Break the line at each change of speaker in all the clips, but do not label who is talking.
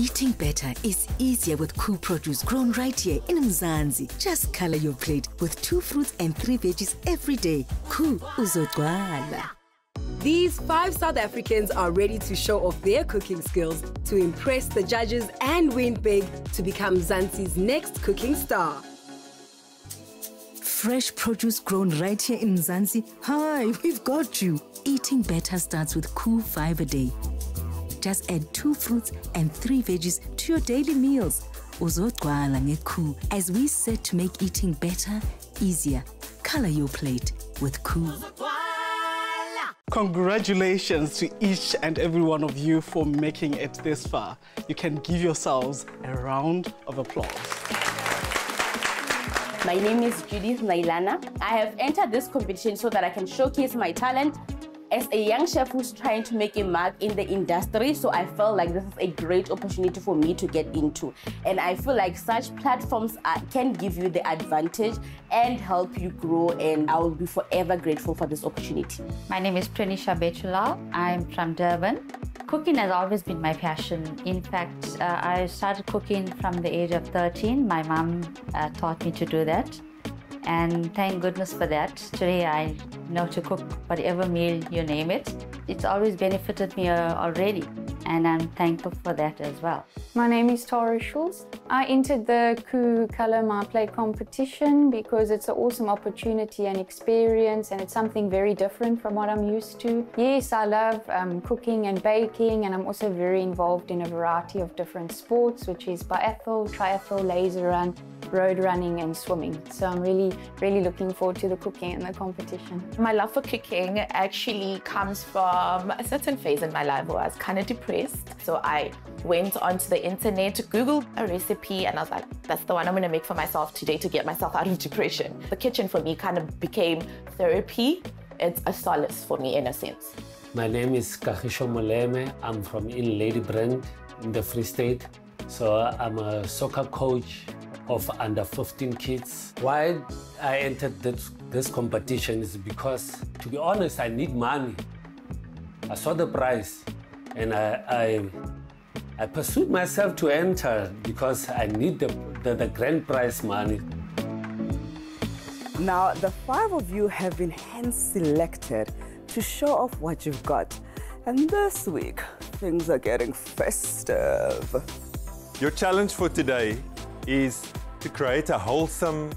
Eating better is easier with Koo produce grown right here in Mzansi. Just color your plate with two fruits and three veggies every day. Koo uzogcwala.
These five South Africans are ready to show off their cooking skills to impress the judges and win big to become Zanzi's next cooking star.
Fresh produce grown right here in Mzansi. Hi, we've got you. Eating better starts with Koo 5 a day. Just add two fruits and three veggies to your daily meals. Uzogcwala ngeKoo as we set to make eating better, easier. Color your plate with Koo.
Congratulations to each and every one of you for making it this far. You can give yourselves a round of applause.
My name is Judith Nailana. I have entered this competition so that I can showcase my talent as a young chef who's trying to make a mark in the industry. So I felt like this is a great opportunity for me to get into. And I feel like such platforms are, can give you the advantage and help you grow. And I will be forever grateful for this opportunity.
My name is Pranisha Betulal. I'm from Durban. Cooking has always been my passion. In fact, uh, I started cooking from the age of 13. My mom uh, taught me to do that. And thank goodness for that. Today I know to cook whatever meal you name it. It's always benefited me uh, already and I'm thankful for that as well.
My name is Tara Schulz. I entered the Koo Color My Plate competition because it's an awesome opportunity and experience and it's something very different from what I'm used to. Yes, I love um, cooking and baking and I'm also very involved in a variety of different sports which is biathlon, triathlon, laser run, road running and swimming. So I'm really, really looking forward to the cooking and the competition.
My love for cooking actually comes from a certain phase in my life where I was kind of depressed. So I went onto the internet, Googled a recipe, and I was like, that's the one I'm gonna make for myself today to get myself out of depression. The kitchen for me kind of became therapy. It's a solace for me in a sense.
My name is Kagisho Moleme. I'm from in Ladybrand in the Free State. So I'm a soccer coach of under 15 kids. Why I entered this, this competition is because, to be honest, I need money. I saw the price and I, I, I pursued myself to enter because I need the, the, the grand prize money.
Now, the five of you have been hand selected to show off what you've got. And this week, things are getting festive.
Your challenge for today is to create a wholesome,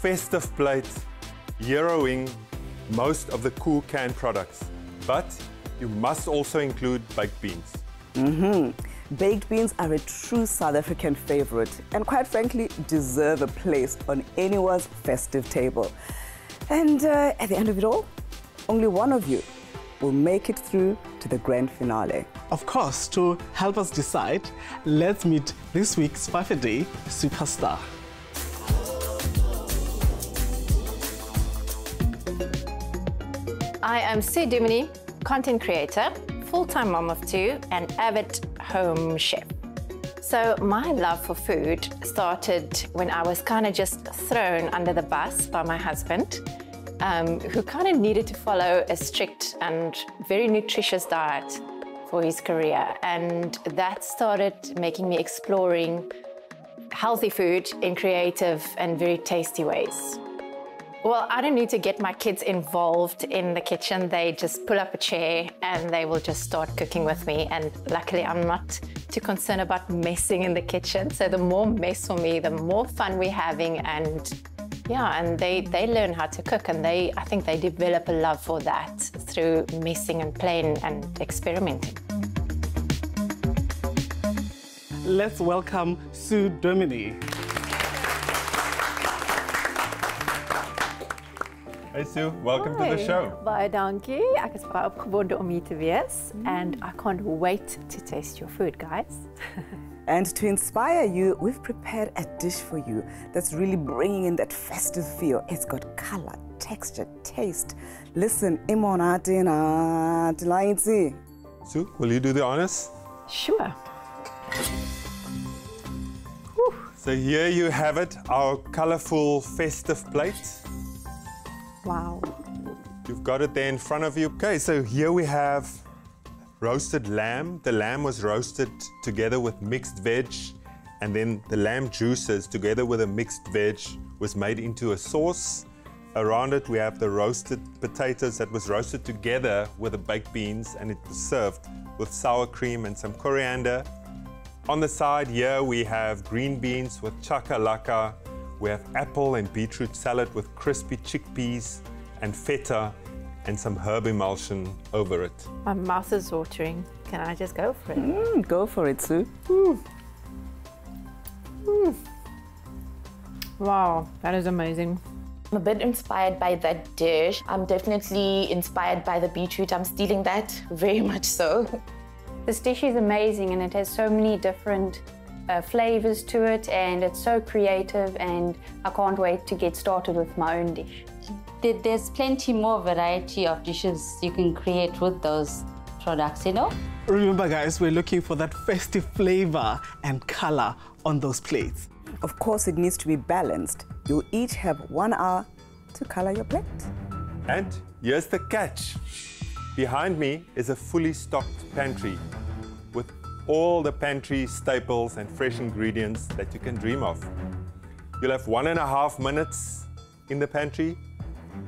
festive plate, zeroing most of the Koo canned products. But you must also include baked beans.
Mm-hmm. Baked beans are a true South African favorite and quite frankly deserve a place on anyone's festive table. And uh, at the end of it all, only one of you will make it through to the grand finale.
Of course, to help us decide, let's meet this week's Five a Day superstar.
I am Sue Duminy, content creator, full-time mom of two, and avid home chef. So my love for food started when I was kind of just thrown under the bus by my husband, um, who kind of needed to follow a strict and very nutritious diet for his career. And that started making me exploring healthy food in creative and very tasty ways. Well, I don't need to get my kids involved in the kitchen. They just pull up a chair and they will just start cooking with me. And luckily, I'm not too concerned about messing in the kitchen. So the more mess for me, the more fun we're having. And yeah, and they, they learn how to cook and they, I think they develop a love for that through messing and playing and experimenting.
Let's welcome Sue Duminy.
Hey Sue, welcome to the show.
Baie dankie. Ek is baie opgewonde om hier te wees mm. and I can't wait to taste your food, guys.
and to inspire you, we've prepared a dish for you that's really bringing in that festive feel. It's got color, texture, taste. Listen, imonatina, delighty.
Sue, will you do the honors?
Sure.
So here you have it, our colorful festive plate.
Wow.
You've got it there in front of you. Okay, so here we have roasted lamb. The lamb was roasted together with mixed veg, and then the lamb juices together with a mixed veg was made into a sauce. Around it, we have the roasted potatoes that was roasted together with the baked beans, and it was served with sour cream and some coriander. On the side here, we have green beans with chakalaka. We have apple and beetroot salad with crispy chickpeas and feta and some herb emulsion over it.
My mouth is watering. Can I just go for it?
Mm, go for it, Sue.
Mm. Mm. Wow, that is amazing.
I'm a bit inspired by that dish. I'm definitely inspired by the beetroot. I'm stealing that very much so.
This dish is amazing and it has so many different uh, flavors to it and it's so creative and I can't wait to get started with my own dish.
There's plenty more variety of dishes you can create with those products, you know?
Remember guys, we're looking for that festive flavor and color on those plates.
Of course, it needs to be balanced. You'll each have one hour to color your plate.
And here's the catch. Behind me is a fully stocked pantry with all the pantry staples and fresh ingredients that you can dream of. You'll have one and a half minutes in the pantry.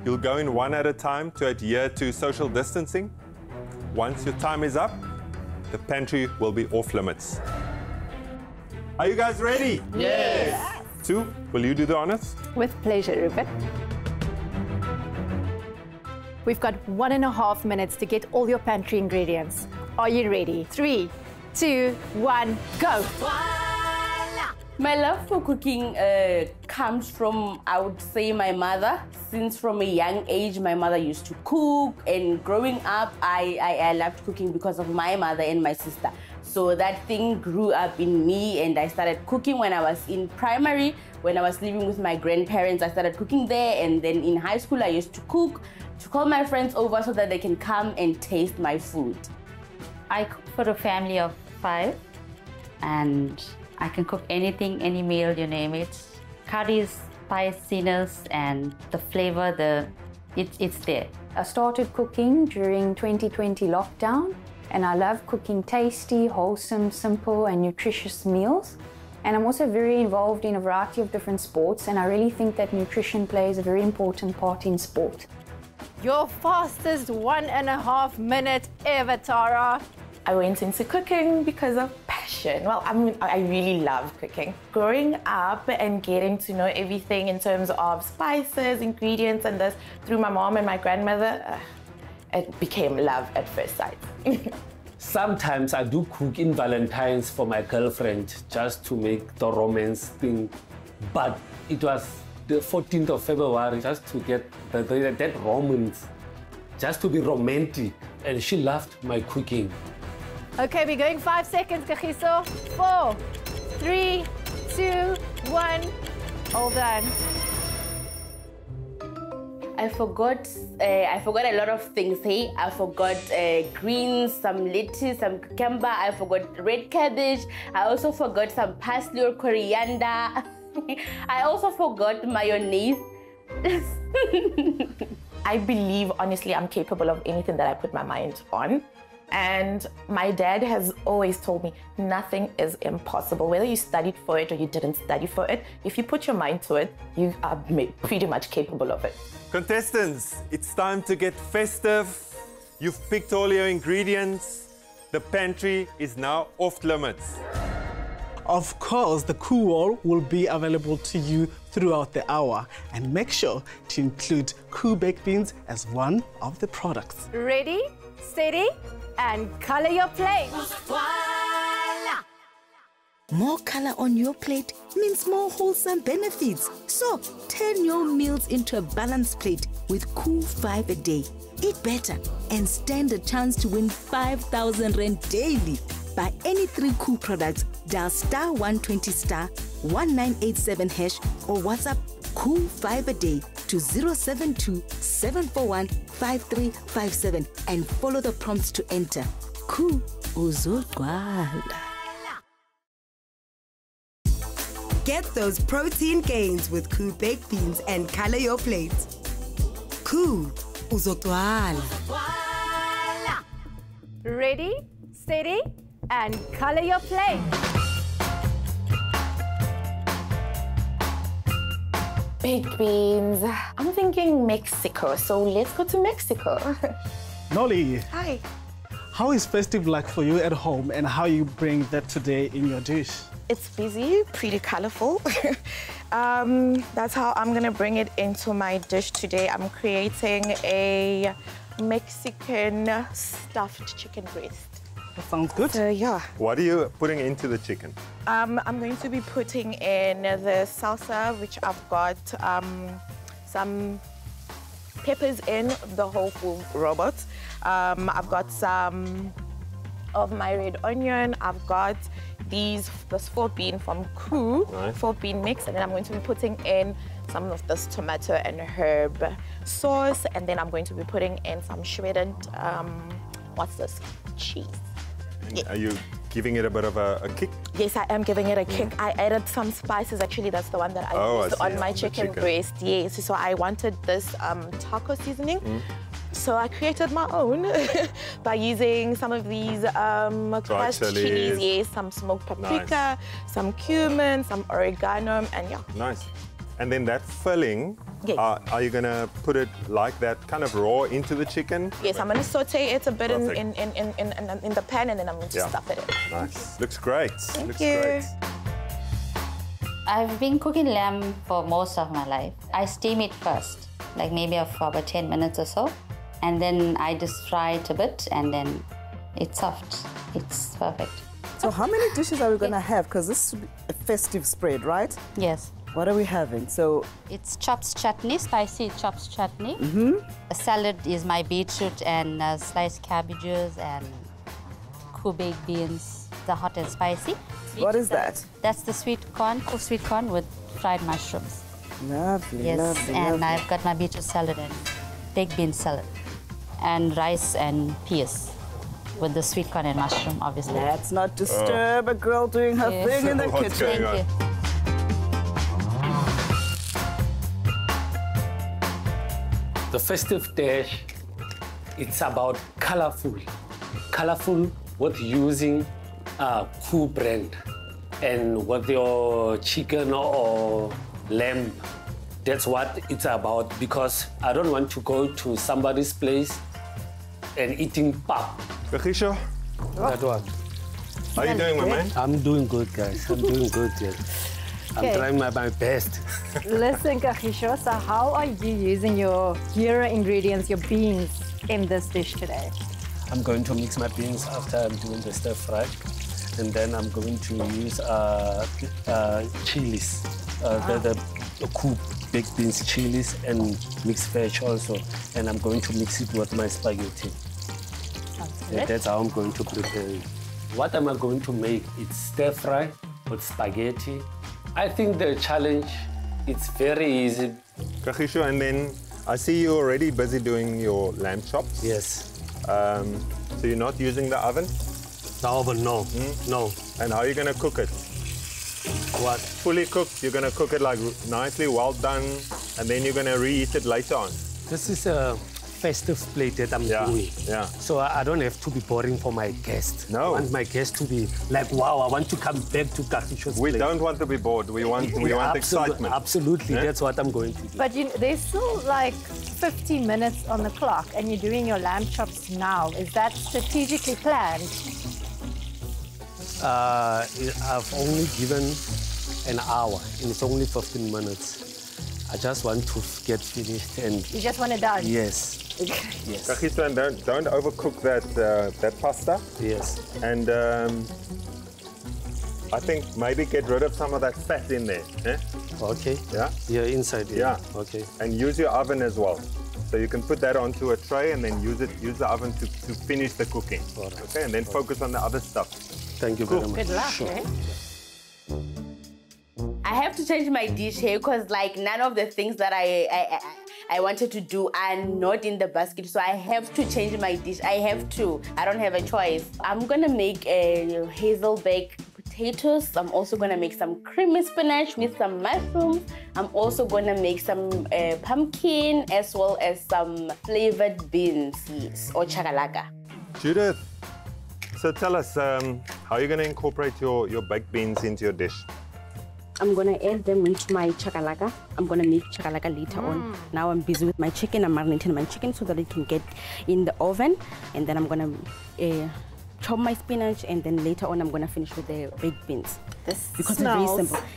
You'll go in one at a time to adhere to social distancing. Once your time is up, the pantry will be off limits. Are you guys ready?
Yes.
Sue, will you do the honors?
With pleasure, Rupert. We've got one and a half minutes to get all your pantry ingredients. Are you ready? Three, two, one, go.
My love for cooking uh, comes from, I would say, my mother. Since from a young age, my mother used to cook, and growing up, I, I, I loved cooking because of my mother and my sister. So that thing grew up in me, and I started cooking when I was in primary. When I was living with my grandparents, I started cooking there, and then in high school, I used to cook to call my friends over so that they can come and taste my food.
I cook for a family of five, and I can cook anything, any meal, you name it. Curries, spiciness, and the flavor, the it, it's there.
I started cooking during 2020 lockdown, and I love cooking tasty, wholesome, simple, and nutritious meals. And I'm also very involved in a variety of different sports, and I really think that nutrition plays a very important part in sport.
Your fastest one and a half minute ever, Tara.
I went into cooking because of passion. Well, I mean, I really love cooking. Growing up and getting to know everything in terms of spices, ingredients, and this through my mom and my grandmother, uh, it became love at first sight.
Sometimes I do cook in Valentine's for my girlfriend just to make the romance thing. But it was the 14th of February just to get the, the, that romance, just to be romantic. And she loved my cooking.
Okay, we're going five seconds, Kagiso. Four, three, two, one. All done.
I forgot. Uh, I forgot a lot of things. Hey, I forgot uh, greens, some lettuce, some cucumber. I forgot red cabbage. I also forgot some parsley or coriander. I also forgot mayonnaise.
I believe, honestly, I'm capable of anything that I put my mind on. And my dad has always told me nothing is impossible. Whether you studied for it or you didn't study for it, if you put your mind to it, you are pretty much capable of it.
Contestants, it's time to get festive. You've picked all your ingredients. The pantry is now off limits.
Of course, the Koo Wall will be available to you throughout the hour. And make sure to include Koo baked beans as one of the products.
Ready, steady, and color your plate.
More color on your plate means more wholesome benefits. So turn your meals into a balanced plate with Koo 5 a day. Eat better and stand a chance to win 5,000 Rand daily. Buy any three Koo products, dial star 120 star 1987 hash or WhatsApp Koo 5 a day to 072 741 5357 and follow the prompts to enter. Koo uzogcwala.
Get those protein gains with Koo baked beans and color your plates. Koo uzogcwala.
Ready, steady, and color your plate.
Baked beans. I'm thinking Mexico, so let's go to Mexico.
Nolly,
Hi.
how is festive like for you at home and how you bring that today in your dish?
It's busy, pretty colorful. um, that's how I'm gonna bring it into my dish today. I'm creating a Mexican stuffed chicken breast.
That sounds good.
So yeah.
What are you putting into the chicken?
Um, I'm going to be putting in the salsa, which I've got um, some peppers in, the whole full robot. Um, I've got some of my red onion. I've got these, this four bean from Koo,
Nice.
four bean mix, and then I'm going to be putting in some of this tomato and herb sauce, and then I'm going to be putting in some shredded, um, what's this, cheese.
Are you giving it a bit of a, a kick?
Yes, I am giving it a kick. I added some spices. Actually, that's the one that I
Oh,
used
see,
on my chicken,
chicken.
breast. Yes, so I wanted this um, taco seasoning.
Mm.
So I created my own by using some of these um, crushed
chilies.
chilies. Yes, some smoked paprika, some cumin, some oregano, and yeah.
Nice. And then that filling,
Yes.
uh, are you gonna put it like that, kind of raw into the chicken?
Yes, I'm going to saute it a bit in, in, in, in, in, in, in the pan, and then I'm going to
Yeah.
stuff it in.
Nice. Looks great.
Thank
Looks
you.
great.
I've been cooking lamb for most of my life. I steam it first, like maybe for about 10 minutes or so. And then I just fry it a bit and then it's soft. It's perfect.
So how many dishes are we gonna have? Because this is a festive spread, right?
Yes.
What are we having? So
It's chops chutney, spicy chops chutney.
Mm-hmm.
A salad is my beetroot and uh, sliced cabbages and Koo baked beans, the hot and spicy.
What is that?
That's the sweet corn, Koo sweet corn with fried mushrooms.
lovely,
Yes,
lovely,
and
lovely.
I've got my beetroot salad and baked bean salad, and rice and peas with the sweet corn and mushroom, obviously.
Let's not disturb a girl doing her
Yes.
thing in the
What's
kitchen.
The festive dash, it's about colorful. Colorful with using a Koo brand and with your chicken or lamb. That's what it's about because I don't want to go to somebody's place and eating pap.
Kagisha,
That one.
how are you doing, my man?
I'm doing good, guys. I'm doing good. Yeah. I'm trying my, my best.
Listen, Kagisho, so how are you using your hero ingredients, your beans, in this dish today?
I'm going to mix my beans after I'm doing the stir fry. And then I'm going to use uh, uh, chilies, uh, the, the, the Koo baked beans chilies and mixed veg also. And I'm going to mix it with my spaghetti. Yeah, that's how I'm going to prepare it. What am I going to make? It's stir fry with spaghetti. I think the challenge, it's very easy.
Kagisha, and then I see you're already busy doing your lamb chops.
Yes.
Um, so you're not using the oven?
The oven, no, no.
And how are you gonna cook it?
What?
Fully cooked, you're gonna cook it like nicely well done, and then you're gonna reheat it later on.
This is a festive plate that I'm
Yeah,
doing.
yeah.
So I I don't have to be boring for my guests.
No.
I want my guests to be like, wow, I want to come back to Kakisho's
We
plate.
don't want to be bored. We want we
Yeah,
want
absolu-
excitement.
Absolutely,
Yeah?
that's what I'm going to do.
But you, there's still like 15 minutes on the clock, and you're doing your lamb chops now. Is that strategically planned?
Uh, I've only given an hour, and it's only 15 minutes. I just want to get finished and
You just want it done?
yes, yes,
Kagisha, and don't don't overcook that uh, that pasta.
yes.
And um, I think maybe get rid of some of that fat in there. Eh?
Okay.
Yeah.
Yeah, inside.
Yeah.
Okay.
And use your oven as well. So you can put that onto a tray and then use it use the oven to, to finish the cooking.
Alright.
Okay, and then focus on the other stuff.
Thank you
Cool.
very much.
Good luck,
Sure.
eh?
I have to change my dish here because like none of the things that I, I I I wanted to do are not in the basket. So I have to change my dish. I have to. I don't have a choice. I'm gonna make a Hasselback potatoes. I'm also gonna make some creamy spinach with some mushrooms. I'm also gonna make some uh, pumpkin as well as some flavored beans, yes, or chakalaka.
Judith, so tell us, um, how are you going to incorporate your, your baked beans into your dish?
I'm gonna add them into my chakalaka. I'm gonna make chakalaka later on. Now I'm busy with my chicken. I'm marinating my chicken so that it can get in the oven. And then I'm gonna uh, chop my spinach and then later on I'm gonna finish with the baked beans.
This
because
smells
it's very simple.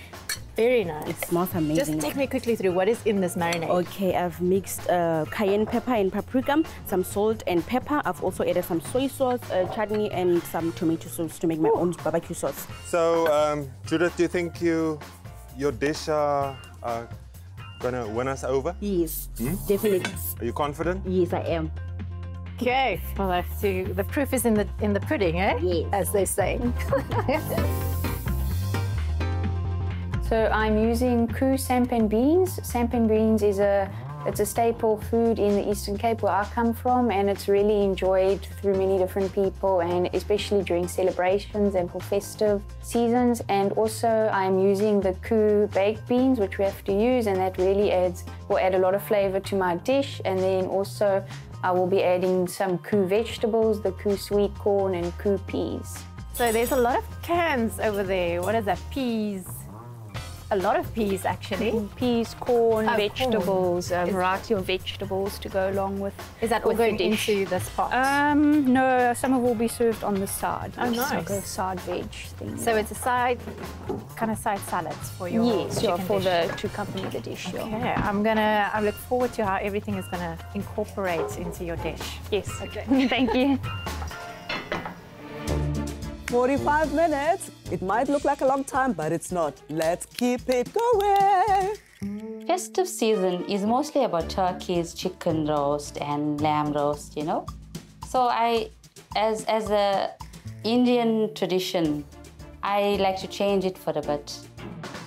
Very nice.
It smells amazing.
Just take me quickly through what is in this marinade.
Okay, I've mixed uh, cayenne pepper and paprika, some salt and pepper. I've also added some soy sauce, uh, chutney, and some tomato sauce to make my own barbecue sauce.
So, um, Judith, do you think you, your dish are, are going to win us over?
Yes,
Hmm?
definitely.
Are you confident?
Yes, I am.
Okay, well, I have to, the proof is in the in the pudding, eh?
Yes.
As they say.
So I'm using Koo samp and beans. Samp and beans is a it's a staple food in the Eastern Cape where I come from, and it's really enjoyed through many different people, and especially during celebrations and for festive seasons. And also, I'm using the Koo baked beans, which we have to use, and that really adds will add a lot of flavor to my dish. And then also, I will be adding some Koo vegetables, the Koo sweet corn, and Koo peas.
So there's a lot of cans over there. What is that? Peas. A lot of peas, actually.
Peas, corn,
Oh,
vegetables,
corn.
a variety of vegetables to go along with.
Is that all going into this pot?
Um, no, some of it will be served on the side.
Oh,
It's like
nice.
a side veg thing.
So it's a side, kind of side salads for your
yes, yeah,
chicken
for
dish.
the to accompany the dish. yeah.
Okay, I'm gonna. I look forward to how everything is gonna incorporate into your dish.
Yes.
Okay.
Thank you.
45 minutes. It might look like a long time, but it's not. Let's keep it going.
Festive season is mostly about turkeys, chicken roast, and lamb roast, you know. So I, as as a Indian tradition, I like to change it for a bit.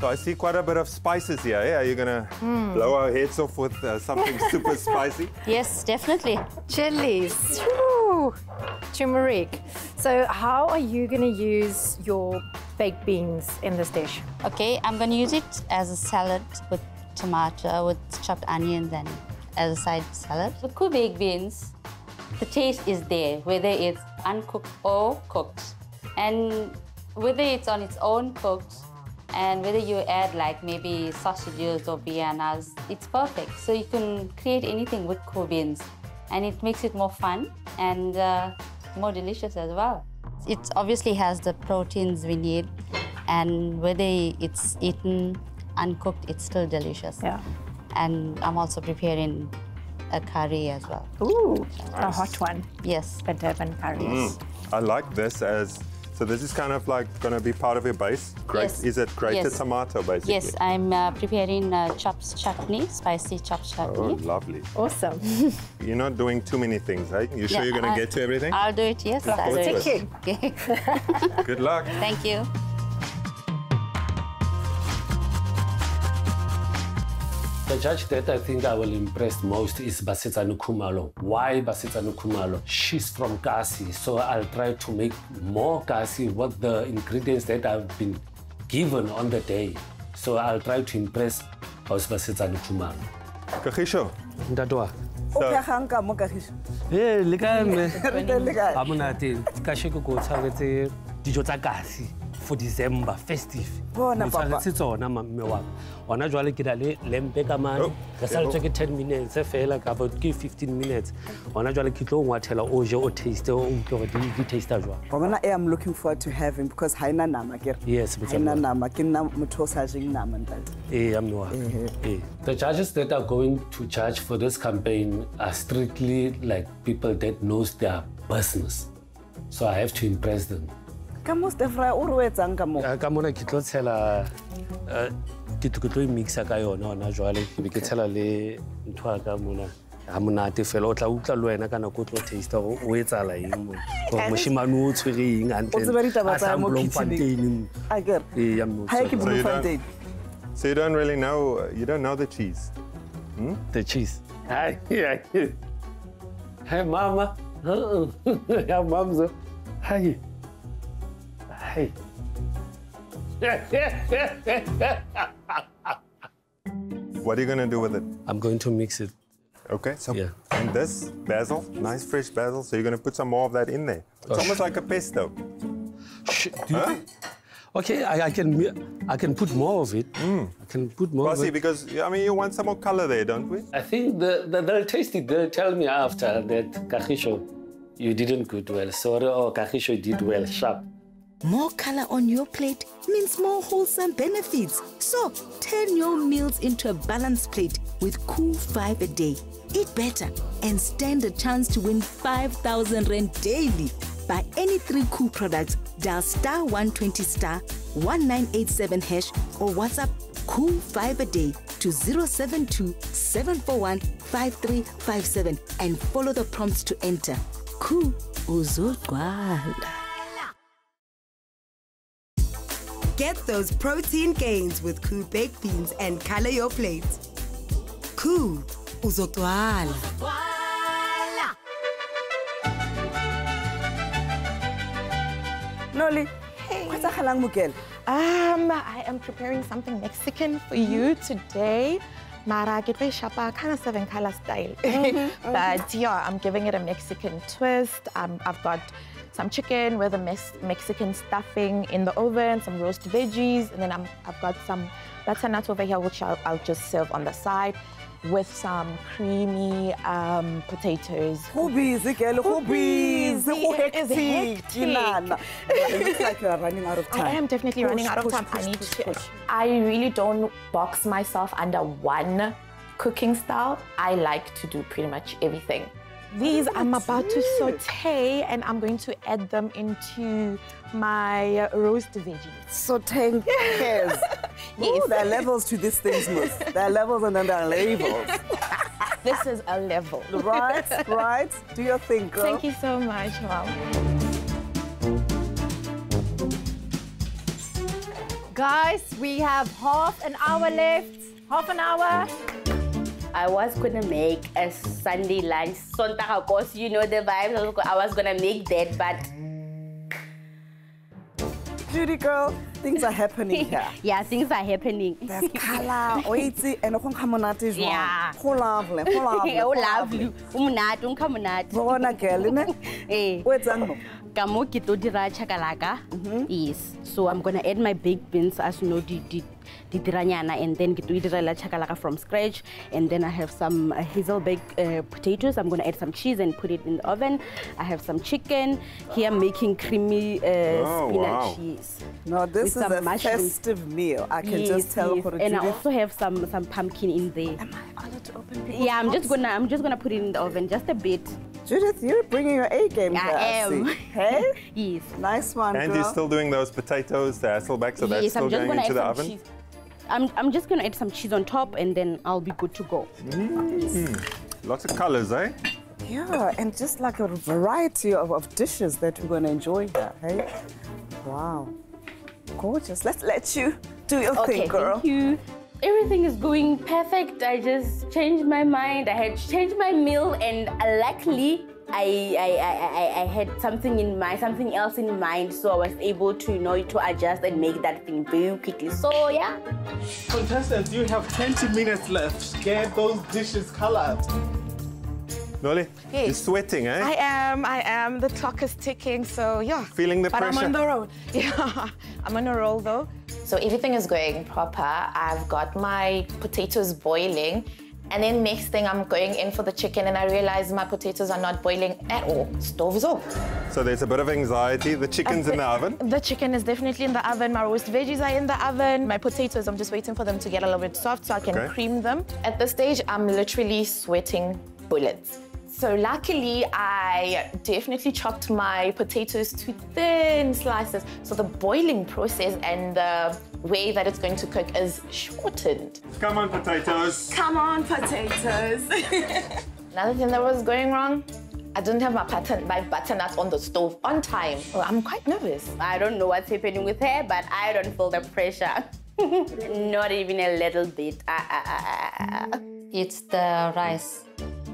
So I see quite a bit of spices here. eh? Are you going to
Hmm.
blow our heads off with uh, something super spicy?
Yes, definitely.
Chilies. Whew. Turmeric. So how are you gonna use your baked beans in this dish?
Okay, I'm going to use it as a salad with tomato, with chopped onions, and as a side salad. The Koo baked beans, the taste is there, whether it's uncooked or cooked. And whether it's on its own cooked, and whether you add like maybe sausages or Viennas, it's perfect. So you can create anything with Koo beans, and it makes it more fun and uh, more delicious as well. It obviously has the proteins we need, and whether it's eaten uncooked, it's still delicious.
Yeah.
And I'm also preparing a curry as well.
Ooh, a hot one.
Yes.
The Durban curries.
Mm. I like this as, so this is kind of like going to be part of your base. Great.
Yes.
Is it grated
Yes.
tomato, basically?
Yes, I'm uh, preparing uh, chopped chutney, spicy chopped
Oh, lovely.
Awesome.
You're not doing too many things, right? You sure
Yeah,
you're going to get to everything?
I'll do it, yes. I'll do it.
it.
Okay.
Good luck.
Thank you.
The judge that I think I will impress most is Basetsana Kumalo. Why Basetsana Kumalo? She's from Kasi, so I'll try to make more Kasi what the ingredients that I've been given on the day. So I'll try to impress House Basetsana Kumalo.
Kagisho.
Ndadwa.
O phehang ka mo Kagiso?
e le kae mme
Re teng le kae?
ga monate ka sheko ko tshwaretse dijo tsa kasi for december festive
Bona,
O
papa.
tshwaretse tsona ma- mme wa ka gona jwale ke na le lempe ka mane
Oh,
re saletswe oh. ke 10 minutes fela kapa ke 15 minutes gona jwale ke tlo o ngwathela o je o taste o utlwe gore di- di taster jwang
Wa bona e I'm looking forward to having because ha ina nama ke.
Yes,
Ha
motswalle
ina
wa ka.
nama ke nna motho o sa jeng nama ntate.
ee ya mme wa eh, eh.
The charges that are going to charge for this campaign are strictly like people that knows their business. So I have to impress them.
Ka mo Stefra o re o etsang ka mo?
Ah, ka mona ke tlo tshela eh, ke tlo e mixa ka yona gona jwale ke be ke tshela le ntho ya ka mona ga monate fela o tla utlwa le wena ka nako o tlo taste gore o etsala eng mo gore moshimane o tshwere eng
O tseba mo kitchen-eng. A ke re,
ee ya mme
ha ke
So you don't, so you don't really know, you don't know the cheese? Hmm?
the cheese Hi, yeah. hey mama Uh-uh. ya mamzo hi hi
What are you going to do with it?
I'm going to mix it.
Okay, so
Yeah.
And this basil, nice fresh basil. So you're going to put some more of that in there. It's
Oh.
almost like a pesto. Huh?
Okay, I, I can I can put more of it. Mm. I can put more of
Bossy,
it.
because I mean you want some more color there, don't we?
I think the, the, they'll taste it. They'll tell me after that, Kagisho, you didn't good well. Sorry, oh, or Kagisho did well, sharp.
More color on your plate means more wholesome benefits. So turn your meals into a balanced plate with Koo 5 a day. Eat better and stand a chance to win 5,000 Rand daily. Buy any three Koo products, dial star 120 star 1987 hash or WhatsApp Koo 5 a day to 072 741 5357 and follow the prompts to enter. Koo uzogcwala.
Get those protein gains with Koo baked beans and color your plate. Koo uzotwala.
Noli, what's a halang mukele?
Um, I am preparing something Mexican for you today. Mara Getwe Shapa kind of seven color style.
Mhm,
but yeah, I'm giving it a Mexican twist. Um, I've got some chicken with a Mexican stuffing in the oven, some roast veggies, and then I'm, I've got some butternut over here, which I'll, I'll just serve on the side with some creamy um, potatoes.
Who busy, girl? Who busy? Who hectic? It looks like you're running out of time.
I am definitely
Push,
running out of time.
push,
I need
push,
to.
push.
I really don't box myself under one cooking style. I like to do pretty much everything. These I'm about to saute and I'm going to add them into my roast veggies.
Sauteing pears. yes. Ooh, there are levels to these things, Mus. There are levels and then there are labels.
this is a level.
Right, right. Do your thing, girl.
Thank you so much, Mom.
Guys, we have half an hour left. Half an hour.
I was gonna make a Sunday lunch. Sonntag, of course, you know the vibes. I was go- I was gonna make that, but
Judy girl, things are happening here.
yeah, things are happening.
There's color, oitsi, and nkamonate jwang.
Yeah.
Go lovely, go lovely.
Oh, lovely. Umunate, unkha monate.
Bona girl, ne?
Eh.
O etsang mo?
Ka mo ke tlo dira chakalaka. Yes. So I'm gonna add my baked beans as you know di di di diranyana and then ke tlo direla chakalaka from scratch and then I have some uh, Hasselback uh, potatoes. I'm gonna add some cheese and put it in the oven. I have some chicken. Here I'm making creamy uh,
Oh,
spinach
wow.
cheese.
No, this
with
is a
mushrooms.
festive meal. I can
Yes,
just tell
yes.
for
And I also have some some pumpkin in there. Am I allowed to open? Yeah, I'm just gonna I'm just gonna put it in the oven just a bit.
Judith, you're bringing your A game
I
here.
am.
see. Hey?
yes.
Nice one,
And
girl.
you're still doing those potatoes, the Hasselback, so that's
yes,
still going into the oven?
cheese. I'm I'm just gonna add some cheese on top and then I'll be good to go.
Mm. Lots of colors, eh?
Yeah, and just like a variety of, of dishes that we're going to enjoy here, hey? Wow. Gorgeous. Let's let you do your
Okay,
thing, girl.
thank you. Everything is going perfect. I just changed my mind. I had changed my meal, and luckily, I, I, I, I, I had something in mind, something else in mind, so I was able to, you know, to adjust and make that thing very quickly. So yeah.
Contestants, you have 20 minutes left. Get those dishes colored.
Noli,
Yes.
you're sweating, eh?
I am, I am. The clock is ticking, so yeah.
Feeling the
but
pressure?
I'm on the road. Yeah, I'm on a roll though. So everything is going proper. I've got my potatoes boiling. And then next thing I'm going in for the chicken and I realize my potatoes are not boiling at all. Stove is off.
So there's a bit of anxiety. The chicken's in the oven.
The chicken is definitely in the oven. My roast veggies are in the oven. My potatoes, I'm just waiting for them to get a little bit soft so I can
Okay.
cream them. At this stage, I'm literally sweating bullets. So luckily, I definitely chopped my potatoes to thin slices. So the boiling process and the way that it's going to cook is shortened.
Come on, potatoes.
Come on, potatoes. Another thing that was going wrong, I didn't have my, pattern, my butternut on the stove on time. So I'm quite nervous.
I don't know what's happening with her, but I don't feel the pressure. Not even a little bit. Ah, ah, ah, ah, ah.
It's the rice.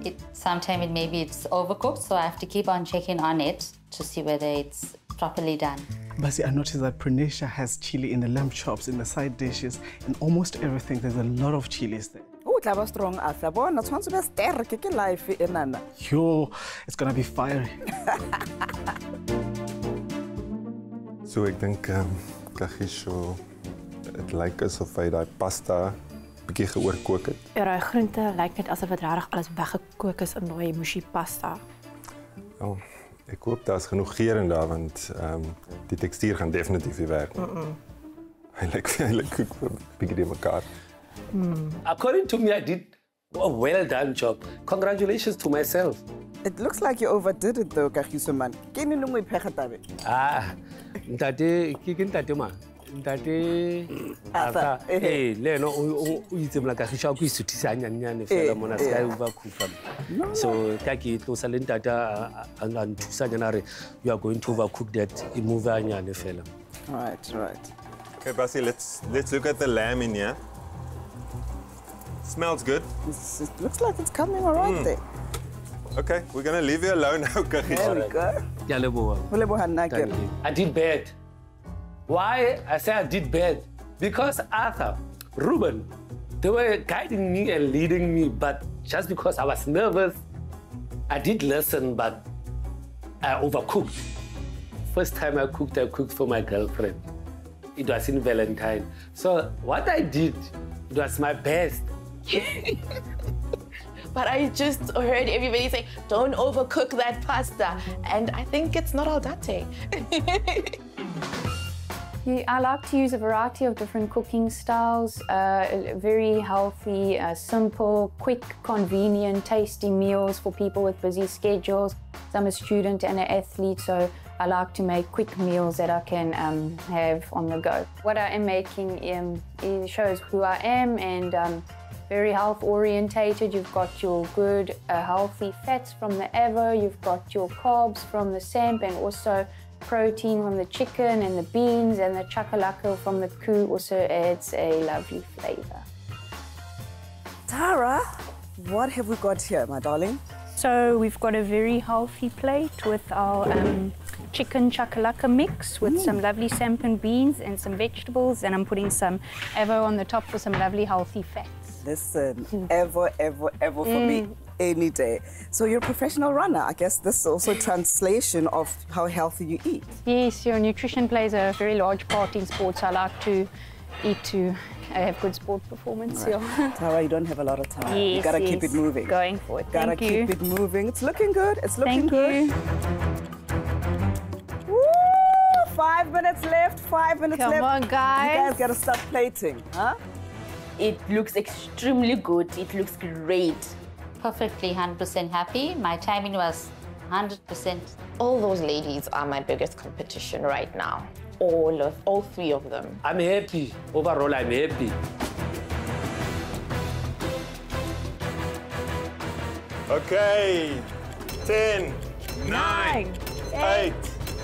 It sometimes it maybe it's overcooked, so I have to keep on checking on it to see whether it's properly done.
But see, I noticed that Pranisha has chili in the lamb chops, in the side dishes, in almost everything. There's a lot of chilies there.
Oh, tla ba strong arthur bona tshwanetse be sterke ke life e nana
Yo, it's gonna be fiery.
So ek dink ehm um, Kagisho dit lyk asof hy daai pasta bietjie geoorkook het.
Ja, daai groente lyk net asof dit regtig alles weggekook is in daai mushi pasta.
Oh, ek hoop daar's genoeg geur in daar want ehm um, die tekstuur gaan definitief nie werk nie.
Mm -mm.
Hy lyk hy lyk koek vir bietjie die mekaar.
According to me, I did a well done job. Congratulations to myself.
it looks like you overdid it though kagiso man ke neng mo iphega tabe
Ah, ntate ke ke ntate ma. Ntate
Arthur,
Arthur. Eh, le no o o- o itse mla ka gisha go isuthisa hanyanyane fela
Eh,
mona
eh.
ska over kufa. So ka ke tlosa le ntate a a nga nthusa nyana re you are going to overcook that i move hanyane fela.
right right
Okay, Basi, let's let's look at the lamb in here. Smells good.
It's- it looks like it's coming all right
Mm.
there
Okay, we're going to leave you alone now, Kagisho.
there we go
Ke a leboha.
o leboga nna ke re.
Thank you.
I did bad. Why I say I did bad? Because Arthur, Ruben, they were guiding me and leading me, but just because I was nervous, I did listen, but I overcooked. First time I cooked, I cooked for my girlfriend. It was in Valentine. So what I did, it was my best.
But I just heard everybody say, don't overcook that pasta. And I think it's not al dente.
Yeah, I like to use a variety of different cooking styles. Uh, very healthy, uh, simple, quick, convenient, tasty meals for people with busy schedules. So I'm a student and an athlete, so I like to make quick meals that I can um, have on the go. What I am making um, shows who I am and um, very health orientated. You've got your good, uh, healthy fats from the avo, you've got your carbs from the samp, and also protein from the chicken and the beans, and the chakalaka from the Koo also adds a lovely flavor.
tara what have we got here my darling
So we've got a very healthy plate with our um, chicken chakalaka mix with some lovely samp and beans and some vegetables, and I'm putting some avo on the top for some lovely healthy fats.
Listen ever ever ever for me any day so you're a professional runner i guess this is also a translation of how healthy you eat
Yes, your nutrition plays a very large part in sports. I like to eat to uh, have good sport performance.
Right.
Yeah.
Tara, you don't have a lot of time. you
Yes,
gotta keep it moving.
Going for it.
Gotta
Thank
keep
you.
it moving. It's looking good. It's looking
Thank
good.
you.
Woo! Five minutes left. Five minutes left.
Come
left.
on,
You guys
guys.
gotta start plating, huh?
It looks extremely good. It looks great.
Perfectly 100% happy. My timing was 100%.
All those ladies are my biggest competition right now. All of, all three of them.
I'm happy. Overall, I'm happy.
Okay. 10, 9,
Nine,
8,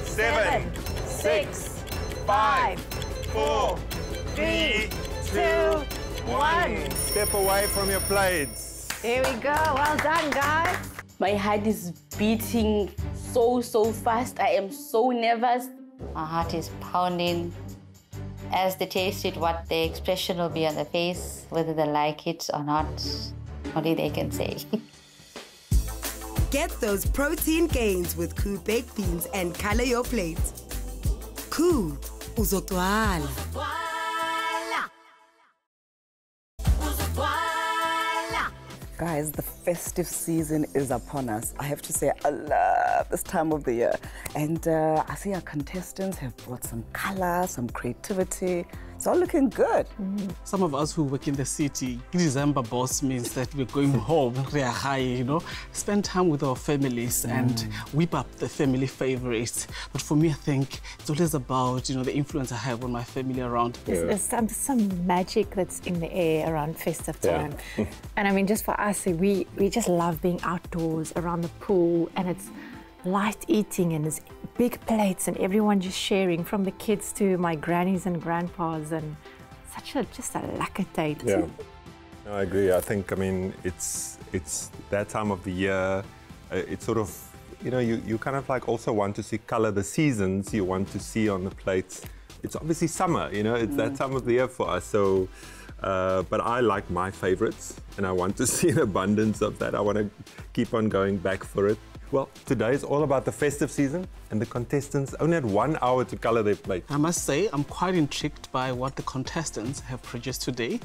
7, 6, 5, 4, 3, 2, 1. Step away from your plates.
Here we go. Well done, guys.
My heart is beating so, so fast. I am so nervous.
My heart is pounding. As they taste it, what the expression will be on the face, whether they like it or not, only they can say.
Get those protein gains with Koo baked beans and color your plate. Koo, uzotwala.
Guys, the festive season is upon us. I have to say, I love this time of the year. And uh, I see our contestants have brought some color, some creativity. It's all looking good.
Some of us who work in the city, December boss means that we're going home, we you know, spend time with our families and whip up the family favorites. But for me, I think it's always about, you know, the influence I have on my family around.
There's, there's some, some magic that's in the air around festive
Yeah.
time. and I mean, just for us, we, we just love being outdoors around the pool and it's light eating and there's big plates and everyone just sharing from the kids to my grannies and grandpas and such a just a tyd.
Yeah. No, I agree. I think, I mean, it's it's that time of the year. Uh, it's sort of, you know, you, you kind of like also want to see color the seasons you want to see on the plates. It's obviously summer, you know, it's that
Mm.
time of the year for us. So Uh, but I like my favorites and I want to see an abundance of that. I want to keep on going back for it. Well, today is all about the festive season and the contestants only had one hour to color their plate.
I must say, I'm quite intrigued by what the contestants have produced today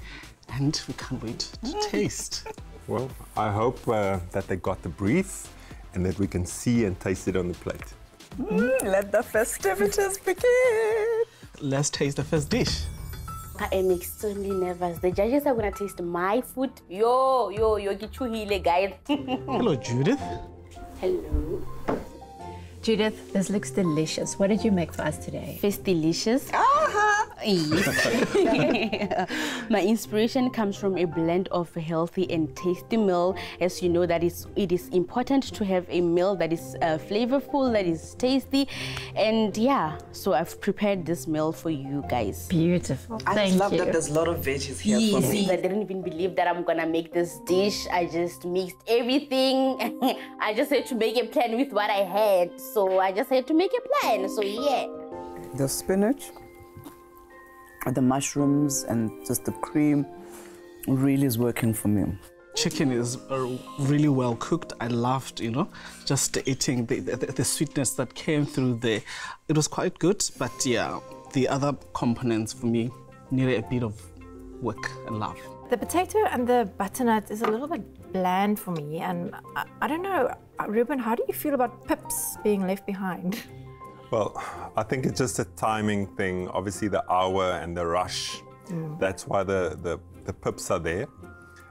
and we can't wait to taste.
Well, I hope uh, that they got the brief and that we can see and taste it on the plate.
Mm, let the festivities begin.
Let's taste the first dish.
I am extremely nervous. The judges are gonna taste my food. Yo, yo, yo, kichuhile, guys.
Hello, Judith.
Hello.
Judith, this looks delicious. What did you make for us today?
Fish delicious. Ah, My inspiration comes from a blend of a healthy and tasty meal. As you know, that is it is important to have a meal that is uh, flavorful, that is tasty, and yeah. So I've prepared this meal for you guys.
Beautiful.
I
Thank
just love
you.
that there's a lot of veggies here for
Yes,
me.
I didn't even believe that I'm gonna make this dish. I just mixed everything. I just had to make a plan with what I had. So I just had to make a plan. So yeah.
The spinach, the mushrooms, and just the cream really is working for me.
Chicken is uh, really well cooked. I loved, you know, just eating the, the, the sweetness that came through there. It was quite good, but yeah, the other components for me needed a bit of work and love.
The potato and the butternut is a little bit bland for me, and I, I don't know, uh, Ruben, how do you feel about pips being left behind?
Well, I think it's just a timing thing. Obviously, the hour and the rush.
Mm.
That's why the, the, the pips are there.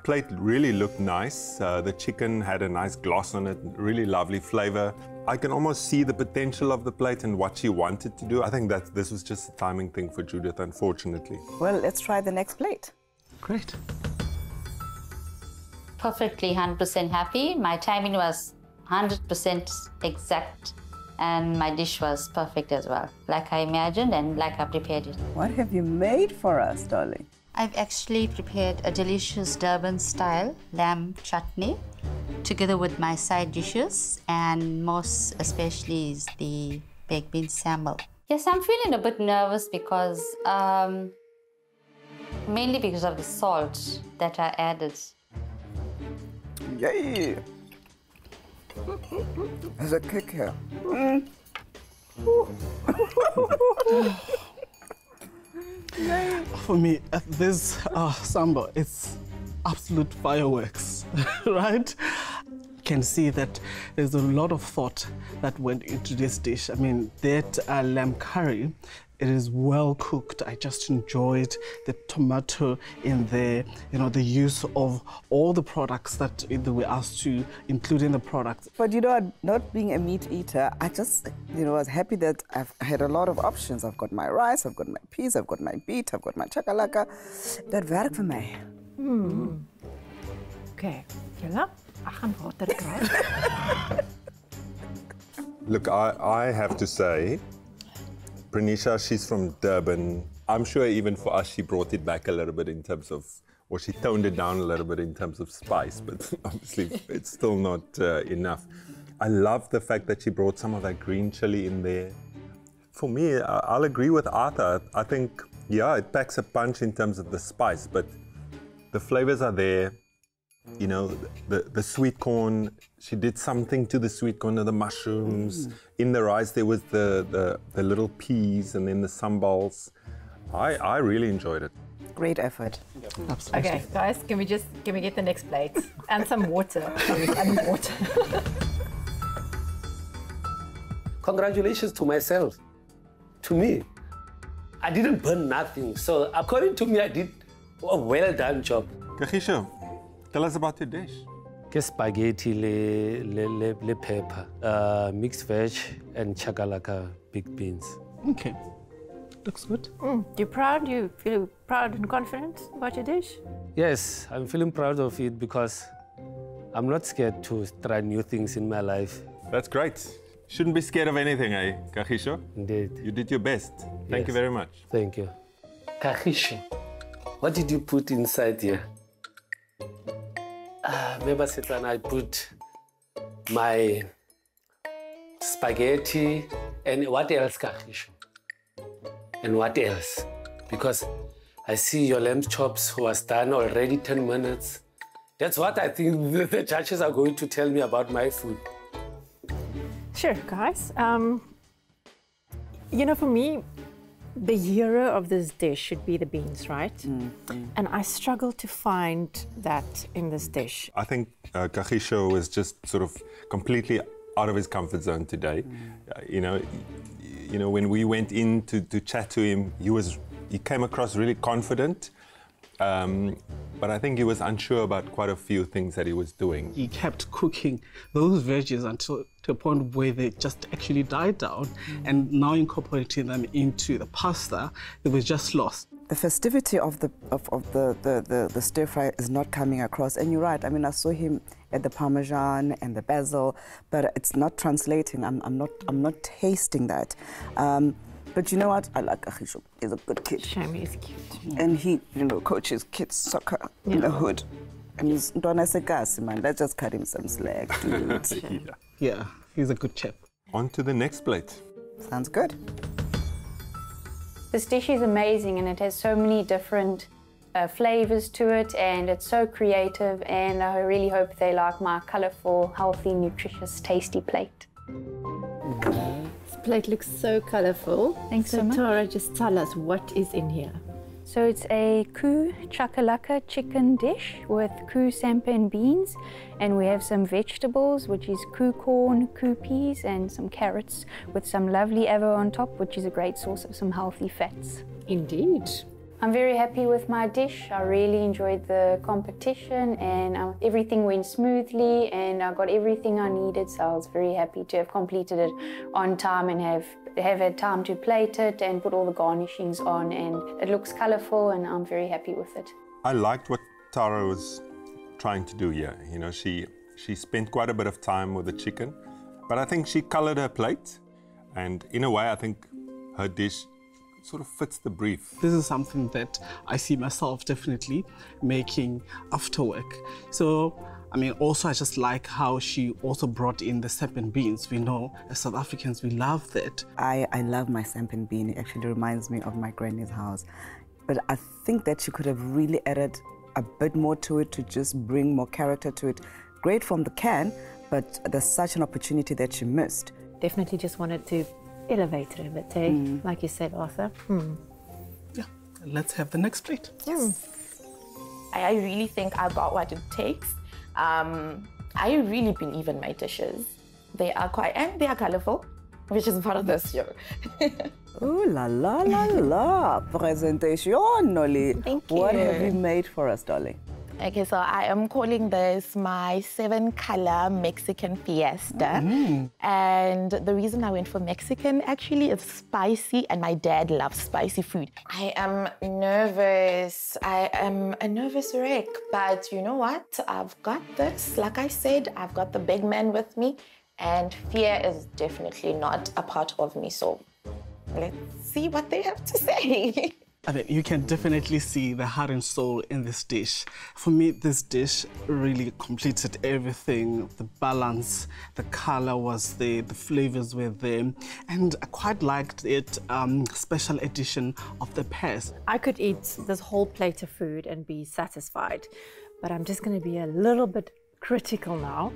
Plate really looked nice. Uh, the chicken had a nice gloss on it, really lovely flavor. I can almost see the potential of the plate and what she wanted to do. I think that this was just a timing thing for Judith, unfortunately.
Well, let's try the next plate.
Great.
Perfectly 100% happy. My timing was 100% exact, and my dish was perfect as well, like I imagined and like I prepared it.
What have you made for us, darling?
I've actually prepared a delicious Durban style lamb chutney together with my side dishes and most especially is the baked bean sambal. Yes, I'm feeling a bit nervous because um, mainly because of the salt that I added.
Yay! There's a kick here.
For me, this uh, sambal, it's absolute fireworks, right? Can see that there's a lot of thought that went into this dish. I mean, that uh, lamb curry, it is well cooked. I just enjoyed the tomato in there, you know, the use of all the products that they were asked to include in the product.
But you know, not being a meat eater, I just, you know, was happy that I've had a lot of options. I've got my rice, I've got my peas, I've got my beet, I've got my chakalaka. Dat werkt vir my.
Hmm. Okay, Julle, ek gaan water kry.
Look, I, I have to say, Pranisha, she's from Durban. I'm sure even for us, she brought it back a little bit in terms of, or she toned it down a little bit in terms of spice, but obviously it's still not uh, enough. I love the fact that she brought some of that green chili in there. For me, I'll agree with Arthur. I think, yeah, it packs a punch in terms of the spice, but the flavors are there. You know, the, the sweet corn, she did something to the sweet corn and the mushrooms. Mm. In the rice, there was the, the, the little peas and then the sambals. I, I really enjoyed it.
Great effort.
Absolutely.
Okay, guys, can we just can we get the next plate and some water? and water.
Congratulations to myself, to me. I didn't burn nothing. So according to me, I did a well done job.
Kagisho, tell us about your dish.
Ke spaghetti le, le, le, le pepper, uh, mixed veg and chakalaka big beans.
Okay, looks good.
Mm, you proud? You feel proud and confident about your dish?
Yes, I'm feeling proud of it because I'm not scared to try new things in my life.
That's great. Shouldn't be scared of anything, eh, Kagisho?
Indeed.
You did your best. Thank you very much.
Thank you. Kagisho, what did you put inside here? Ah, remember, I put my spaghetti and what else, Kagisho? And what else? Because I see your lamb chops was done already 10 minutes. That's what I think the, the judges are going to tell me about my food.
Sure, guys. Um, you know, for me, the hero of this dish should be the beans, right? And I struggle to find that in this dish.
I think uh, Kagisho was just sort of completely out of his comfort zone today. Uh, you know, you know when we went in to, to chat to him, he was he came across really confident, um, but I think he was unsure about quite a few things that he was doing.
He kept cooking those veggies until to a point where they just actually died down, and now incorporating them into the pasta, they were just lost.
The festivity of the of, of the, the, the, the stir fry is not coming across. And you're right. I mean, I saw him at the parmesan and the basil, but it's not translating. I'm, I'm not I'm not tasting that. Um, but you know what? I like Kagisho. He's a good kid.
Shami he's cute.
And he, you know, coaches kids soccer in the
Yeah.
hood. And he's Donna Segasi, man. Let's just cut him some slack, dude.
Yeah, he's a good chap.
On to the next plate.
Sounds good.
This dish is amazing and it has so many different uh, flavors to it and it's so creative and I really hope they like my colorful, healthy, nutritious, tasty plate.
Plate looks so colorful.
Thanks
so
so much.
Tara, just tell us what is in here.
So it's a Koo chakalaka chicken dish with Koo sampan beans and we have some vegetables which is Koo corn, Koo peas and some carrots with some lovely avo on top which is a great source of some healthy fats.
Indeed.
I'm very happy with my dish. I really enjoyed the competition and uh, everything went smoothly and I got everything I needed so I was very happy to have completed it on time and have have had time to plate it and put all the garnishings on and it looks colorful and I'm very happy with it.
I liked what Tara was trying to do here. You know, she she spent quite a bit of time with the chicken, but I think she colored her plate, and in a way, I think her dish sort of fits the brief.
This is something that I see myself definitely making after work. So, I mean, also I just like how she also brought in the samp and beans. We know as South Africans, we love that.
I, I love my samp and bean. It actually reminds me of my granny's house. But I think that she could have really added a bit more to it to just bring more character to it. Great from the can, but there's such an opportunity that she missed.
Definitely just wanted to elevate it a bit, eh?
Mm.
Like you said, Arthur. Hmm.
Let's have the next plate.
I, I really think I got what it takes. Um, I really believe in my dishes. They are quite, and they are colorful, which is part of this show.
Ooh la la la la. Presentation, Nolly.
Thank you.
What have
you.
you made for us, darling?
Okay, so I am calling this my seven color Mexican fiesta. And the reason I went for Mexican actually is spicy, and my dad loves spicy food. I am nervous. I am a nervous wreck. But you know what? I've got this. Like I said, I've got the big man with me, and fear is definitely not a part of me. So let's see what they have to say.
I mean, you can definitely see the heart and soul in this dish. For me, this dish really completed everything. The balance, the color was there, the flavors were there, and I quite liked it. Um, special edition of the pears.
I could eat this whole plate of food and be satisfied, but I'm just going to be a little bit critical now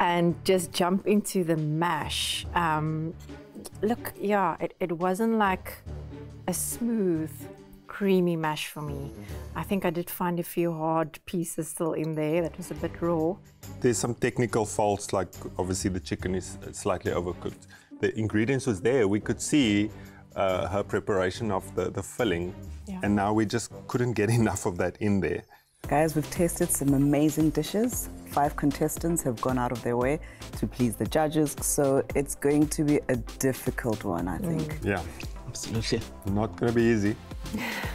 and just jump into the mash. Um, look, yeah, it, it wasn't like a smooth, creamy mash for me. I think I did find a few hard pieces still in there that was a bit raw.
There's some technical faults, like obviously the chicken is slightly overcooked. The ingredients was there. We could see uh, her preparation of the, the filling,
Yeah.
and now we just couldn't get enough of that in there.
Guys, we've tasted some amazing dishes. Five contestants have gone out of their way to please the judges, so it's going to be a difficult one, I think.
Yeah.
Absolutely.
Not going to be easy.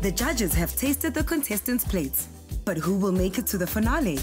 The judges have tasted the contestants' plates, but who will make it to the finale?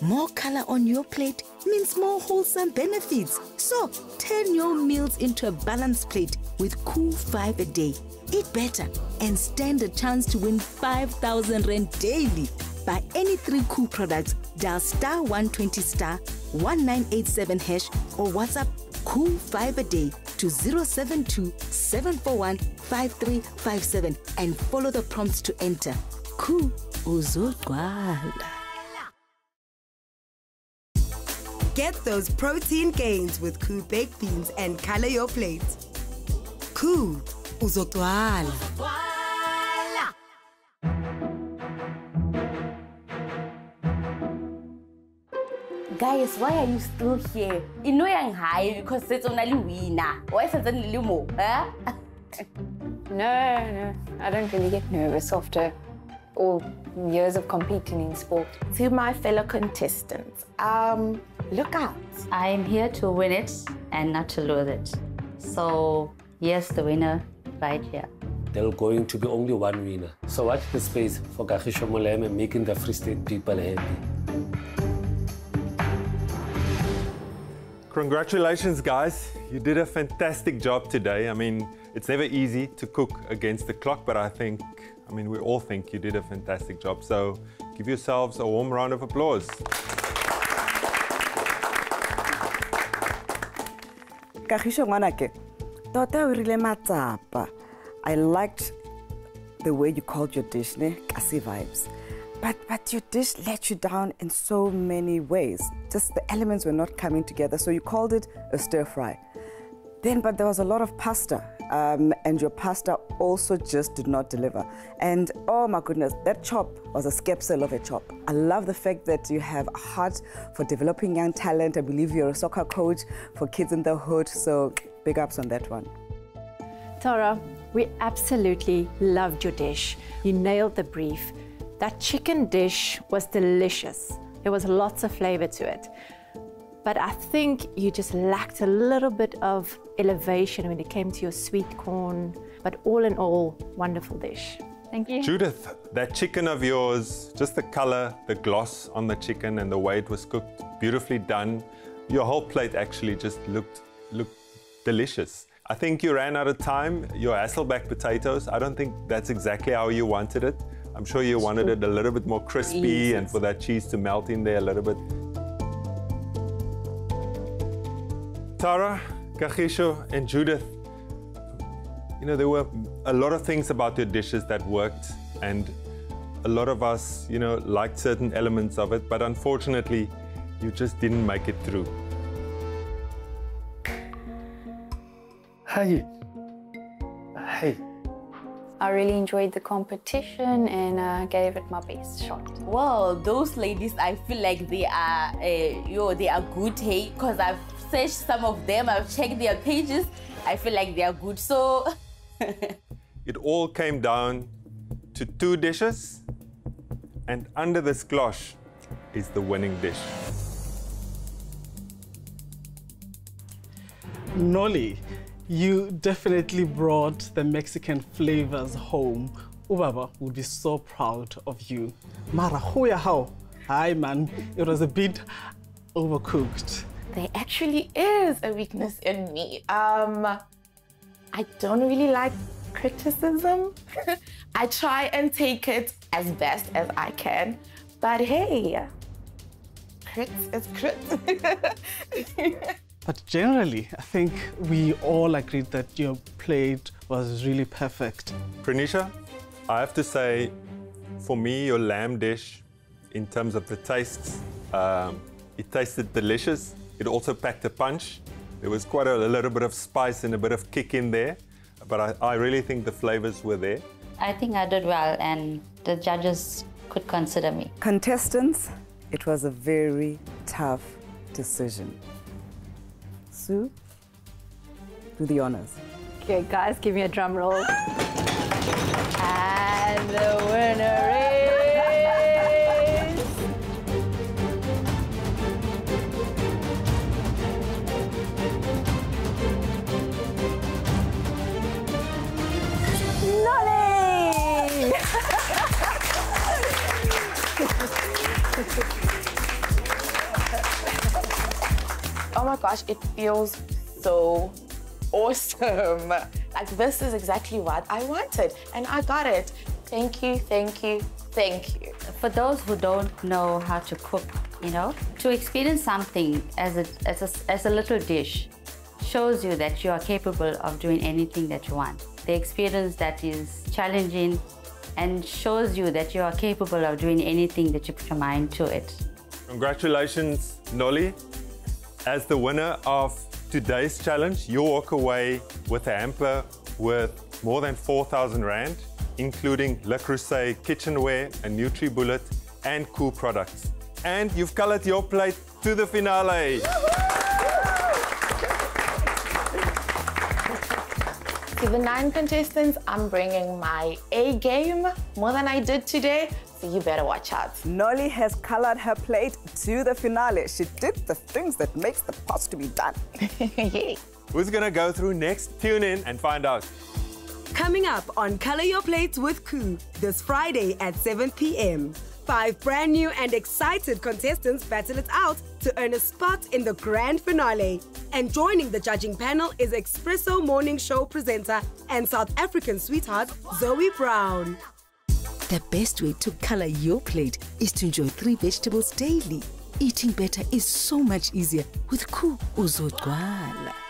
More color on your plate means more wholesome benefits. So turn your meals into a balanced plate with Koo 5 a day. Eat better and stand a chance to win 5,000 Rand daily. Buy any three Koo products, dial star 120 star 1987 hash or WhatsApp Koo 5 a day to 072 741 5357 and follow the prompts to enter. Koo uzogcwala.
Get those protein gains with Koo baked beans and color your plate. Koo uzotwala.
Guys, why are you still here? You know you're high because it's only winner. Why is it only more? Huh?
No, no, I don't really get nervous after all years of competing in sport.
To my fellow contestants, um, look out.
I'm here to win it and not to lose it. So, yes, the winner right here.
There's going to be only one winner. So watch the space for Kagisho Moleme making the Free State people happy.
Congratulations, guys. You did a fantastic job today. I mean, it's never easy to cook against the clock, but I think, I mean, we all think you did a fantastic job. So give yourselves a warm round of applause.
tota i liked the way you called your dish ne kasi vibes but, but your dish let you down in so many ways. Just the elements were not coming together so you called it a stir fry. Then but there was a lot of pasta um, and your pasta also just did not deliver. And oh my goodness that chop was a skepsel of a chop. I love the fact that you have a heart for developing young talent. I believe you're a soccer coach for kids in the hood so big ups on that one.
Tara, we absolutely loved your dish. You nailed the brief. That chicken dish was delicious. There was lots of flavor to it. But I think you just lacked a little bit of elevation when it came to your sweet corn. But all in all, wonderful dish.
Thank you.
Judith, that chicken of yours, just the color, the gloss on the chicken and the way it was cooked, beautifully done. Your whole plate actually just looked, looked delicious. I think you ran out of time. Your Hasselback potatoes, I don't think that's exactly how you wanted it. I'm sure you wanted it a little bit more crispy
Yes.
and for that cheese to melt in there a little bit. Tara, Kagisho, and Judith, you know, there were a lot of things about your dishes that worked, and a lot of us, you know, liked certain elements of it, but unfortunately, you just didn't make it through.
Hey. Hey.
I really enjoyed the competition and uh, gave it my best shot.
Well, those ladies, I feel like they are, uh, yo, they are good, hey, because I've searched some of them, I've checked their pages. I feel like they are good. So,
It all came down to two dishes, and under this cloche is the winning dish.
Nolly, you definitely brought the Mexican flavors home. Ubaba would be so proud of you. Mara, how? Hi, man. It was a bit overcooked.
There actually is a weakness in me. Um, I don't really like criticism. I try and take it as best as I can, but hey, crits is crits.
But generally, I think we all agreed that your plate was really perfect.
Pranisha, I have to say, for me, your lamb dish, in terms of the taste, um, it tasted delicious. It also packed a punch. There was quite a, a little bit of spice and a bit of kick in there, but I, I really think the flavors were there.
I think I did well, and the judges could consider me.
Contestants, it was a very tough decision. Sue, do the honors.
Okay, guys, give me a drum roll.
and the winner is.
Nolly!
oh my gosh, it feels so awesome. Like this is exactly what I wanted and I got it. Thank you, thank you, thank you.
For those who don't know how to cook, you know, to experience something as a, as a, as a little dish shows you that you are capable of doing anything that you want. The experience that is challenging and shows you that you are capable of doing anything that you put your mind to it.
Congratulations, Nolly. As the winner of today's challenge, you'll walk away with a hamper with more than 4,000 Rand, including Le Creuset kitchenware, a NutriBullet, and Koo products. And you've colored your plate to the finale.
To the nine contestants, I'm bringing my A game more than I did today, so you better watch out.
Nolly has colored her plate to the finale. She did the things that makes the pots to be done.
Yay.
Who's gonna go through next? Tune in and find out.
Coming up on Color Your Plates with Koo this Friday at 7 p.m. Five brand new and excited contestants battle it out to earn a spot in the grand finale. And joining the judging panel is Expresso Morning Show presenter and South African sweetheart Zoe Brown.
The best way to color your plate is to enjoy three vegetables daily. Eating better is so much easier with Koo Uzodwala.